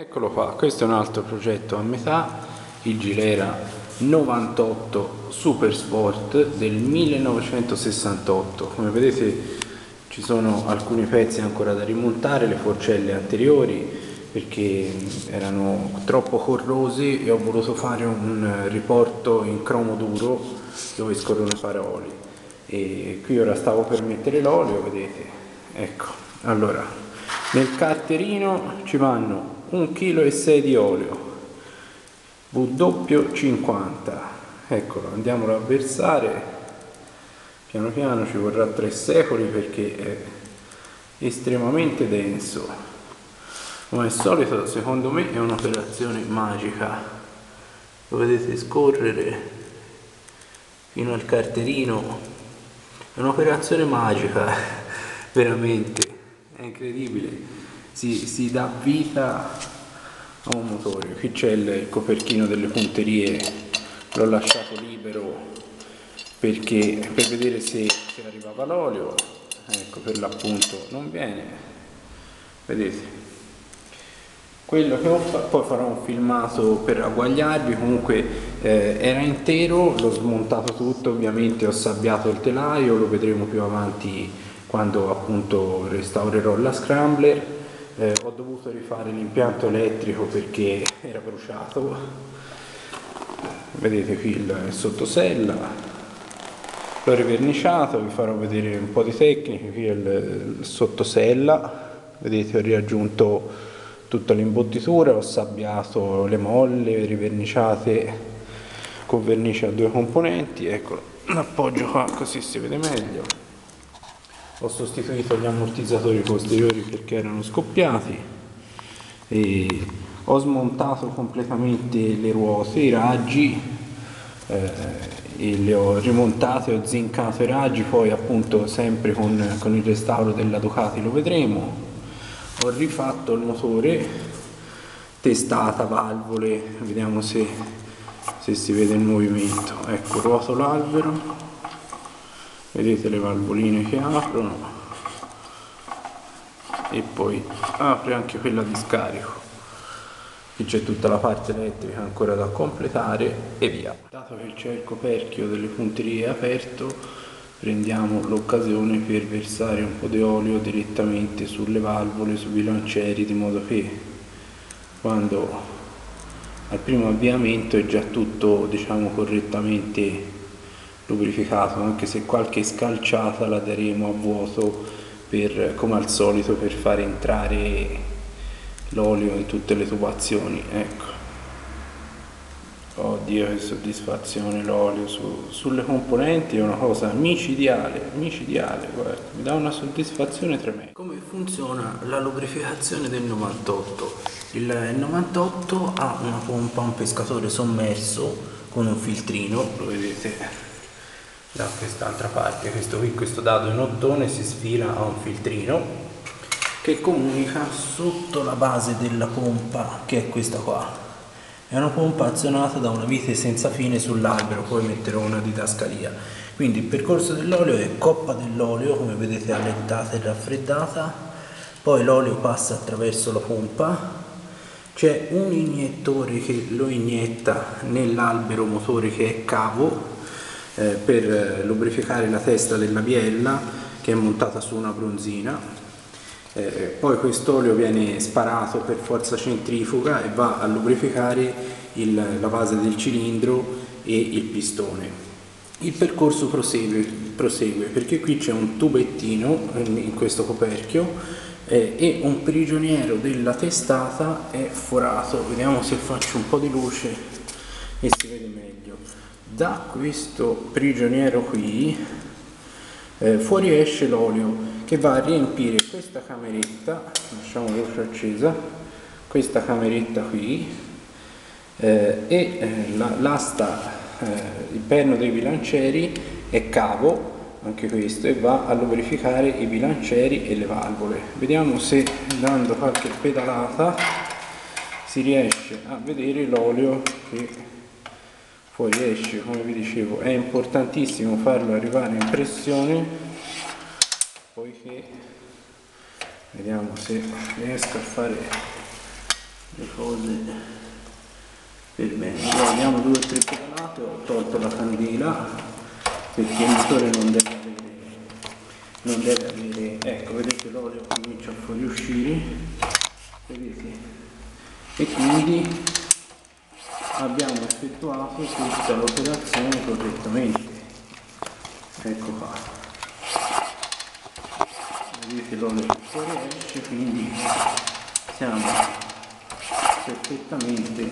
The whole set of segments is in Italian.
Eccolo qua, questo è un altro progetto a metà, il Gilera 98 Super Sport del 1968. Come vedete ci sono alcuni pezzi ancora da rimontare, le forcelle anteriori perché erano troppo corrosi e ho voluto fare un riporto in cromo duro dove scorrono i paroli. E qui ora stavo per mettere l'olio, vedete, ecco, allora nel carterino ci vanno 1,6 kg di olio W50 eccolo andiamolo a versare. Piano piano ci vorrà tre secoli perché è estremamente denso. Come al solito secondo me è un'operazione magica. Lo vedete scorrere fino al carterino. È un'operazione magica veramente. È incredibile si, si dà vita a un motore. Qui c'è il coperchino delle punterie, l'ho lasciato libero perché per vedere se, se arrivava l'olio, ecco per l'appunto non viene, vedete. Quello che ho fatto, poi farò un filmato per agguagliarvi, comunque eh, era intero, l'ho smontato tutto, ovviamente ho sabbiato il telaio, lo vedremo più avanti quando appunto restaurerò la scrambler dovuto rifare l'impianto elettrico perché era bruciato. Vedete qui il sottosella l'ho riverniciato vi farò vedere un po' di tecniche qui è il, sottosella. Vedete ho riaggiunto tutta l'imbottitura ho sabbiato le molle riverniciate con vernice a due componenti. Ecco l'appoggio qua così si vede meglio ho sostituito gli ammortizzatori posteriori perché erano scoppiati e ho smontato completamente le ruote, i raggi eh, e le ho rimontate, ho zincato i raggi, poi appunto sempre con, con il restauro della Ducati lo vedremo. Ho rifatto il motore, testata, valvole, vediamo se, se si vede il movimento. Ecco, ruoto l'albero vedete le valvoline che aprono? E poi apre anche quella di scarico. Qui c'è tutta la parte elettrica ancora da completare e via. Dato che c'è il coperchio delle punterie aperto prendiamo l'occasione per versare un po' di olio direttamente sulle valvole sui bilancieri di modo che quando al primo avviamento è già tutto diciamo correttamente lubrificato anche se qualche scalciata la daremo a vuoto per, come al solito per fare entrare l'olio in tutte le tubazioni ecco. Oddio che soddisfazione l'olio su, sulle componenti è una cosa micidiale micidiale guarda, mi dà una soddisfazione tremenda. Come funziona la lubrificazione del 98 il 98 ha una pompa un pescatore sommerso con un filtrino lo vedete da quest'altra parte. Questo qui questo dado in ottone si sfila a un filtrino che comunica sotto la base della pompa che è questa qua. È una pompa azionata da una vite senza fine sull'albero poi metterò una didascalia quindi il percorso dell'olio è coppa dell'olio come vedete allentata e raffreddata. Poi l'olio passa attraverso la pompa. C'è un iniettore che lo inietta nell'albero motore che è cavo eh, per lubrificare la testa della biella che è montata su una bronzina. Eh, poi quest'olio viene sparato per forza centrifuga e va a lubrificare il, la base del cilindro e il pistone. Il percorso prosegue, prosegue perché qui c'è un tubettino in questo coperchio eh, e un prigioniero della testata è forato. Vediamo se faccio un po' di luce e si vede meglio da questo prigioniero qui eh, fuoriesce l'olio che va a riempire questa cameretta lasciamo la luce accesa questa cameretta qui eh, e eh, l'asta eh, il perno dei bilancieri è cavo anche questo e va a lubrificare i bilancieri e le valvole. Vediamo se dando qualche pedalata si riesce a vedere l'olio che fuoriesce come vi dicevo è importantissimo farlo arrivare in pressione. Poiché vediamo se riesco a fare le cose per bene. Allora diamo due o tre pedalate ho tolto la candela perché il motore non deve avere non deve avere ecco vedete l'olio comincia a fuoriuscire. Vedete? E quindi abbiamo effettuato tutta l'operazione correttamente. Ecco qua. Vedete l'olio che fuoriesce quindi siamo perfettamente.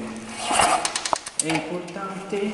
È importante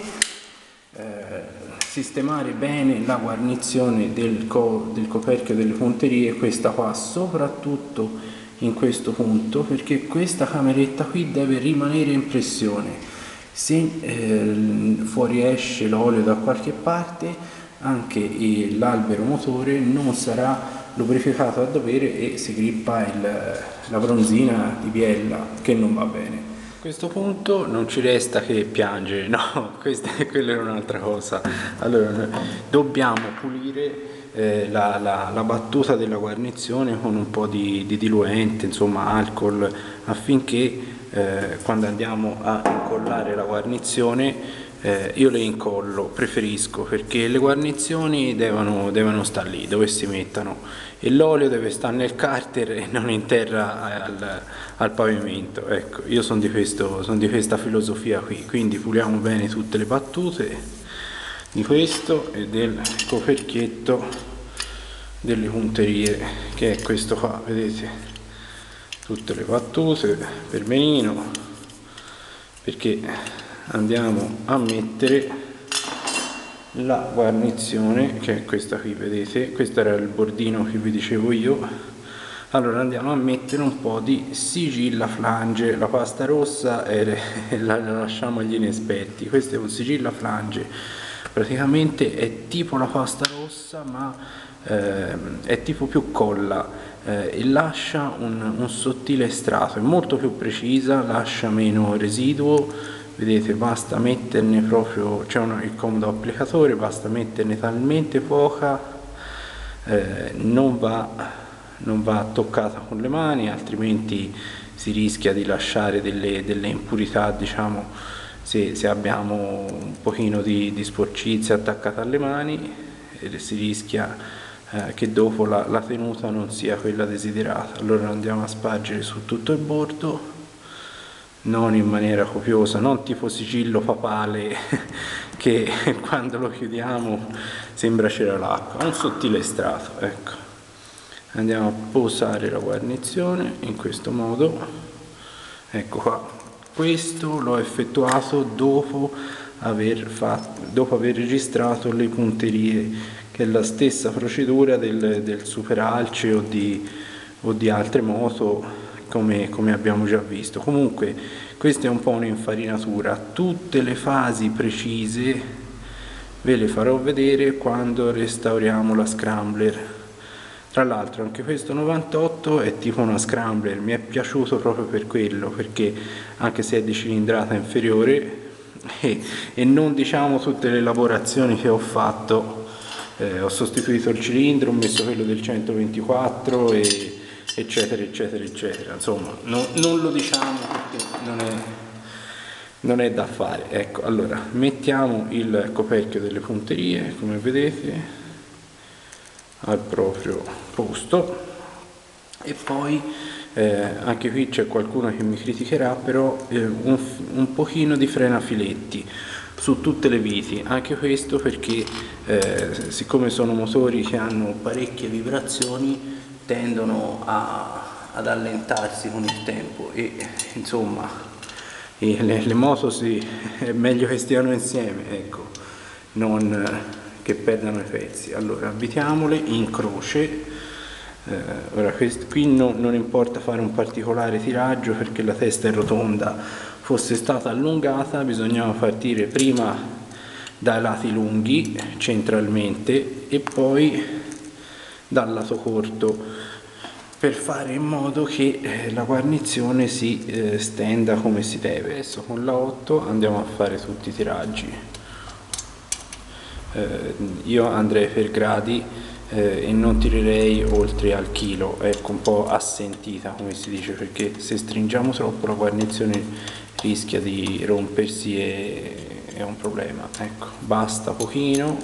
eh, sistemare bene la guarnizione del, co del coperchio delle punterie questa qua soprattutto in questo punto perché questa cameretta qui deve rimanere in pressione se eh, fuoriesce l'olio da qualche parte anche l'albero motore non sarà lubrificato a dovere e si grippa il, la bronzina di biella che non va bene. A questo punto non ci resta che piangere, no, questa, quella era un'altra cosa. Allora, dobbiamo pulire eh, la, la, la, battuta della guarnizione con un po' di, di diluente, insomma alcol, affinché eh, quando andiamo a incollare la guarnizione eh, io le incollo, preferisco perché le guarnizioni devono, devono stare lì dove si mettano e l'olio deve stare nel carter e non in terra al, al pavimento. Ecco, io sono di, son di questa filosofia qui, quindi puliamo bene tutte le battute di questo e del coperchietto delle punterie che è questo qua, vedete? Tutte le battute per benino perché andiamo a mettere la guarnizione che è questa qui vedete? Questo era il bordino che vi dicevo io. Allora andiamo a mettere un po' di sigilla flange. La pasta rossa e la lasciamo agli inesperti. Questo è un sigilla flange praticamente è tipo la pasta rossa ma eh, è tipo più colla eh, e lascia un, un sottile strato, è molto più precisa, lascia meno residuo, vedete basta metterne proprio, c'è il comodo applicatore, basta metterne talmente poca, eh, non, va, non va toccata con le mani, altrimenti si rischia di lasciare delle, delle impurità, diciamo, se, se, abbiamo un pochino di, di sporcizia attaccata alle mani, si rischia eh, che dopo la, la tenuta non sia quella desiderata allora andiamo a spargere su tutto il bordo non in maniera copiosa, non tipo sigillo papale che quando lo chiudiamo sembra c'era l'acqua, un sottile strato, ecco. Andiamo a posare la guarnizione in questo modo, ecco qua. Questo l'ho effettuato dopo aver, fatto, dopo aver registrato le punterie che è la stessa procedura del, del Super Alce o di, o di altre moto come, come, abbiamo già visto. Comunque questa è un po' un'infarinatura, tutte le fasi precise ve le farò vedere quando restauriamo la scrambler. Tra l'altro anche questo 98 è tipo una scrambler, mi è piaciuto proprio per quello, perché anche se è di cilindrata inferiore e, e non diciamo tutte le lavorazioni che ho fatto eh, ho sostituito il cilindro, ho messo quello del 124 e eccetera eccetera eccetera. Insomma no, non lo diciamo perché non è, non è da fare. Ecco allora mettiamo il coperchio delle punterie come vedete al proprio posto. E poi eh, anche qui c'è qualcuno che mi criticherà però eh, un, un pochino di frenafiletti su tutte le viti, anche questo perché eh, siccome sono motori che hanno parecchie vibrazioni tendono a, ad allentarsi con il tempo. E insomma le, le moto si, è meglio che stiano insieme, ecco, non che perdano i pezzi. Allora avvitiamole in croce, eh, ora qui no, non importa fare un particolare tiraggio perché la testa è rotonda. Fosse stata allungata bisognava partire prima dai lati lunghi centralmente e poi dal lato corto per fare in modo che eh, la guarnizione si eh, stenda come si deve. Adesso con la 8 andiamo a fare tutti i tiraggi io andrei per gradi eh, e non tirerei oltre al chilo, ecco un po' assentita come si dice perché se stringiamo troppo la guarnizione rischia di rompersi e è un problema, ecco basta pochino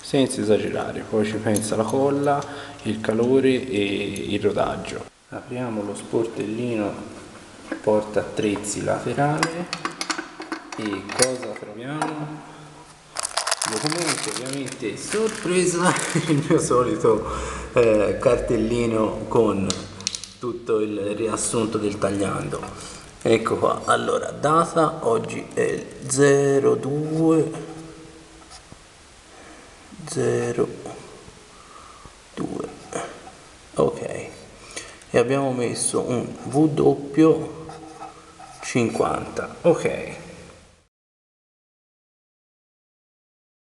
senza esagerare, poi ci pensa la colla, il calore e il rodaggio. Apriamo lo sportellino porta attrezzi laterale e cosa troviamo? Documento ovviamente sorpresa. Il mio solito eh, cartellino con tutto il riassunto del tagliando. Ecco qua. Allora data oggi è 02 02 ok. E abbiamo messo un W 50 ok